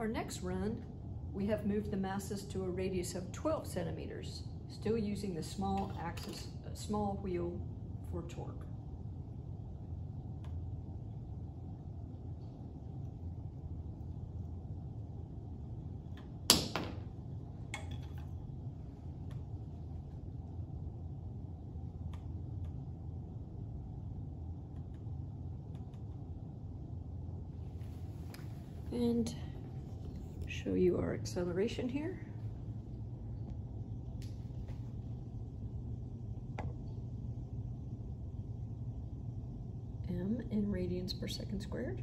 Our next run, we have moved the masses to a radius of 12 centimeters, still using the small axis, uh, small wheel for torque. And show you our acceleration here. M in radians per second squared.